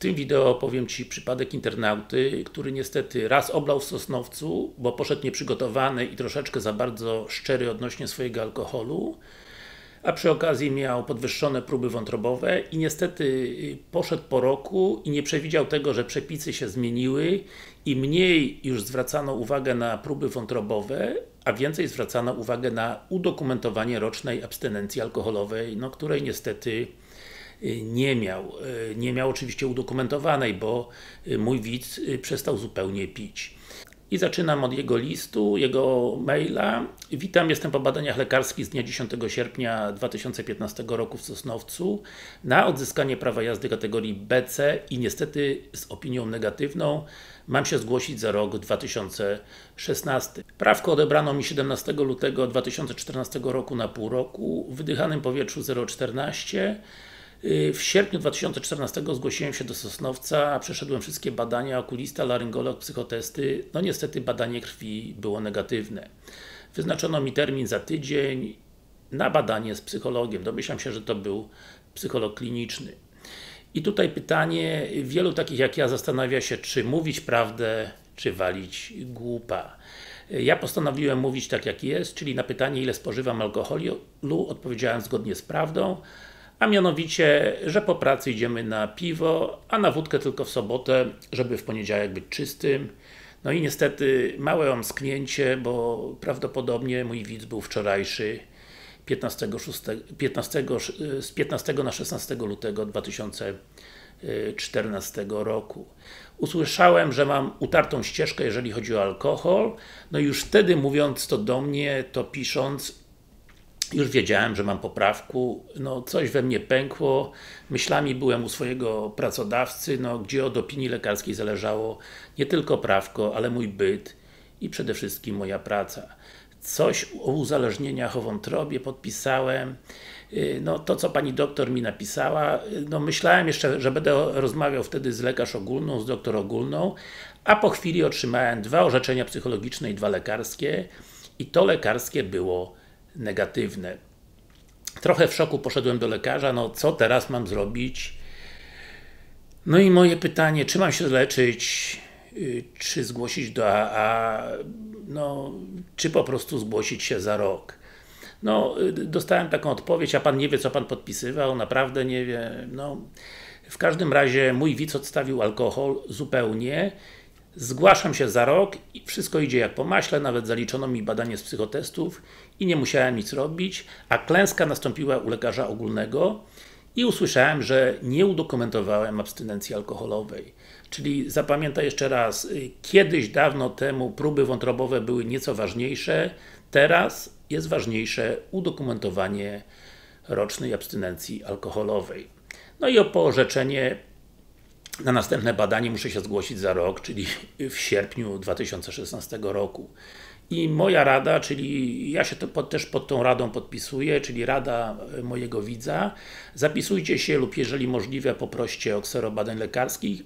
tym wideo opowiem Ci przypadek internauty, który niestety raz oblał w Sosnowcu, bo poszedł nieprzygotowany i troszeczkę za bardzo szczery odnośnie swojego alkoholu, a przy okazji miał podwyższone próby wątrobowe i niestety y, poszedł po roku i nie przewidział tego, że przepisy się zmieniły i mniej już zwracano uwagę na próby wątrobowe, a więcej zwracano uwagę na udokumentowanie rocznej abstynencji alkoholowej, no której niestety nie miał. Y, nie miał oczywiście udokumentowanej, bo mój widz przestał zupełnie pić. I zaczynam od jego listu, jego maila. Witam, jestem po badaniach lekarskich z dnia 10 sierpnia 2015 roku w Sosnowcu na odzyskanie prawa jazdy kategorii BC i niestety z opinią negatywną mam się zgłosić za rok 2016. Prawko odebrano mi 17 lutego 2014 roku na pół roku, w wydychanym powietrzu 0,14 w sierpniu 2014 zgłosiłem się do Sosnowca, przeszedłem wszystkie badania, okulista, laryngolog, psychotesty. No niestety badanie krwi było negatywne. Wyznaczono mi termin za tydzień na badanie z psychologiem. Domyślam się, że to był psycholog kliniczny. I tutaj pytanie, wielu takich jak ja zastanawia się, czy mówić prawdę, czy walić głupa. Ja postanowiłem mówić tak jak jest, czyli na pytanie ile spożywam alkoholu, odpowiedziałem zgodnie z prawdą, a mianowicie, że po pracy idziemy na piwo, a na wódkę tylko w sobotę, żeby w poniedziałek być czystym. No i niestety małe omsknięcie, bo prawdopodobnie mój widz był wczorajszy 15, 6, 15, z 15 na 16 lutego 2014 roku. Usłyszałem, że mam utartą ścieżkę, jeżeli chodzi o alkohol, no i już wtedy mówiąc to do mnie, to pisząc, już wiedziałem, że mam poprawku, no coś we mnie pękło, myślami byłem u swojego pracodawcy, no gdzie od opinii lekarskiej zależało nie tylko prawko, ale mój byt i przede wszystkim moja praca. Coś o uzależnieniach o wątrobie podpisałem, y, no to co Pani doktor mi napisała, no myślałem jeszcze, że będę rozmawiał wtedy z lekarz ogólną, z doktor ogólną, a po chwili otrzymałem dwa orzeczenia psychologiczne i dwa lekarskie i to lekarskie było negatywne. Trochę w szoku poszedłem do lekarza, no co teraz mam zrobić? No i moje pytanie, czy mam się leczyć, y, czy zgłosić do AA, no, czy po prostu zgłosić się za rok. No, y, dostałem taką odpowiedź, a Pan nie wie, co Pan podpisywał, naprawdę nie wie, no. W każdym razie mój widz odstawił alkohol zupełnie Zgłaszam się za rok i wszystko idzie jak po maśle, nawet zaliczono mi badanie z psychotestów i nie musiałem nic robić, a klęska nastąpiła u lekarza ogólnego i usłyszałem, że nie udokumentowałem abstynencji alkoholowej. Czyli zapamiętaj jeszcze raz, y, kiedyś dawno temu próby wątrobowe były nieco ważniejsze, teraz jest ważniejsze udokumentowanie rocznej abstynencji alkoholowej. No i o po orzeczenie na następne badanie muszę się zgłosić za rok, czyli w sierpniu 2016 roku. I moja rada, czyli ja się pod, też pod tą radą podpisuję, czyli rada e, mojego widza, zapisujcie się lub jeżeli możliwe poproście o ksero badań lekarskich,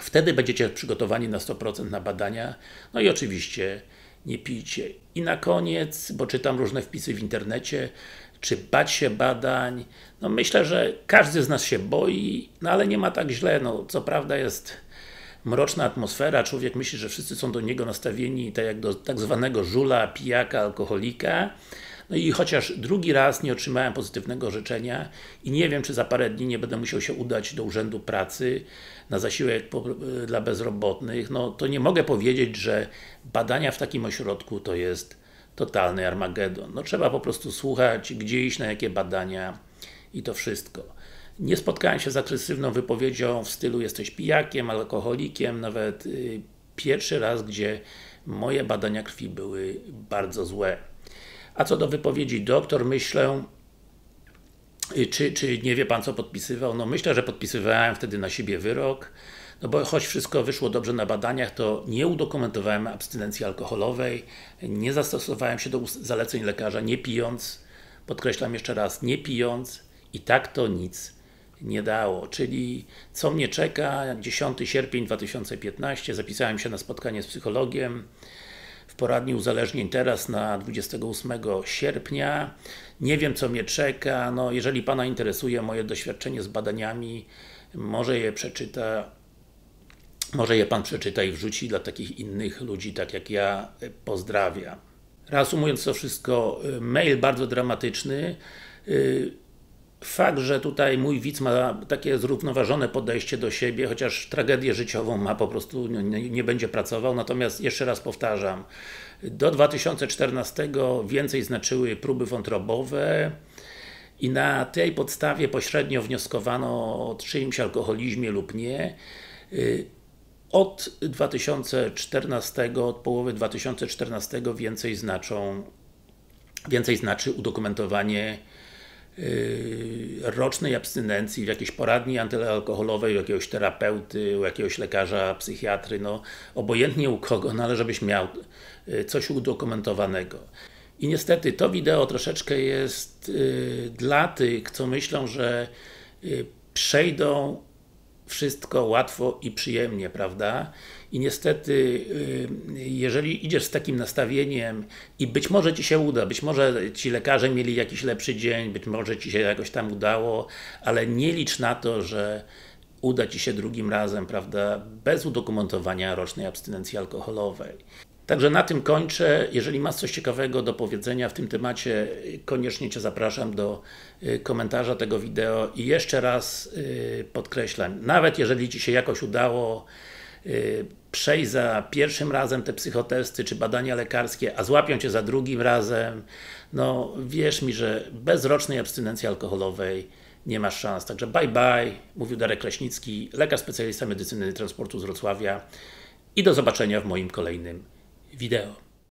wtedy będziecie przygotowani na 100% na badania, no i oczywiście nie pijcie. I na koniec, bo czytam różne wpisy w internecie, czy bać się badań. No myślę, że każdy z nas się boi, no ale nie ma tak źle. No co prawda jest mroczna atmosfera, człowiek myśli, że wszyscy są do niego nastawieni tak jak do tak zwanego żula, pijaka, alkoholika. No i chociaż drugi raz nie otrzymałem pozytywnego życzenia i nie wiem, czy za parę dni nie będę musiał się udać do Urzędu Pracy na zasiłek dla bezrobotnych, no to nie mogę powiedzieć, że badania w takim ośrodku to jest totalny Armagedon. No trzeba po prostu słuchać, gdzie iść, na jakie badania i to wszystko. Nie spotkałem się z agresywną wypowiedzią w stylu jesteś pijakiem, alkoholikiem, nawet y, pierwszy raz, gdzie moje badania krwi były bardzo złe. A co do wypowiedzi doktor, myślę, y, czy, czy nie wie Pan co podpisywał? No myślę, że podpisywałem wtedy na siebie wyrok, no bo choć wszystko wyszło dobrze na badaniach, to nie udokumentowałem abstynencji alkoholowej, nie zastosowałem się do zaleceń lekarza, nie pijąc, podkreślam jeszcze raz, nie pijąc i tak to nic nie dało. Czyli co mnie czeka? 10 sierpień 2015, zapisałem się na spotkanie z psychologiem w poradni uzależnień teraz na 28 sierpnia. Nie wiem co mnie czeka, no jeżeli Pana interesuje moje doświadczenie z badaniami, może je przeczyta może je Pan przeczyta i wrzuci dla takich innych ludzi, tak jak ja, pozdrawiam. Reasumując to wszystko, mail bardzo dramatyczny. Fakt, że tutaj mój widz ma takie zrównoważone podejście do siebie, chociaż tragedię życiową ma, po prostu nie, nie będzie pracował, natomiast jeszcze raz powtarzam, do 2014 więcej znaczyły próby wątrobowe i na tej podstawie pośrednio wnioskowano o czyimś alkoholizmie lub nie. Od 2014, od połowy 2014 więcej znaczą więcej znaczy udokumentowanie rocznej abstynencji w jakiejś poradni antyalkoholowej, u jakiegoś terapeuty, u jakiegoś lekarza, psychiatry, no obojętnie u kogo, no ale żebyś miał yy, coś udokumentowanego. I niestety to wideo troszeczkę jest yy, dla tych, co myślą, że przejdą wszystko łatwo i przyjemnie, prawda? I niestety, y, jeżeli idziesz z takim nastawieniem i być może Ci się uda, być może Ci lekarze mieli jakiś lepszy dzień, być może Ci się jakoś tam udało, ale nie licz na to, że uda Ci się drugim razem, prawda, bez udokumentowania rocznej abstynencji alkoholowej. Także na tym kończę. Jeżeli masz coś ciekawego do powiedzenia w tym temacie, koniecznie Cię zapraszam do y, komentarza tego wideo i jeszcze raz y, podkreślam, nawet jeżeli Ci się jakoś udało y, przejść za pierwszym razem te psychotesty czy badania lekarskie, a złapią Cię za drugim razem, no wierz mi, że bez rocznej abstynencji alkoholowej nie masz szans. Także bye bye, mówił Darek Kraśnicki, lekarz specjalista medycyny transportu z Wrocławia i do zobaczenia w moim kolejnym wideo.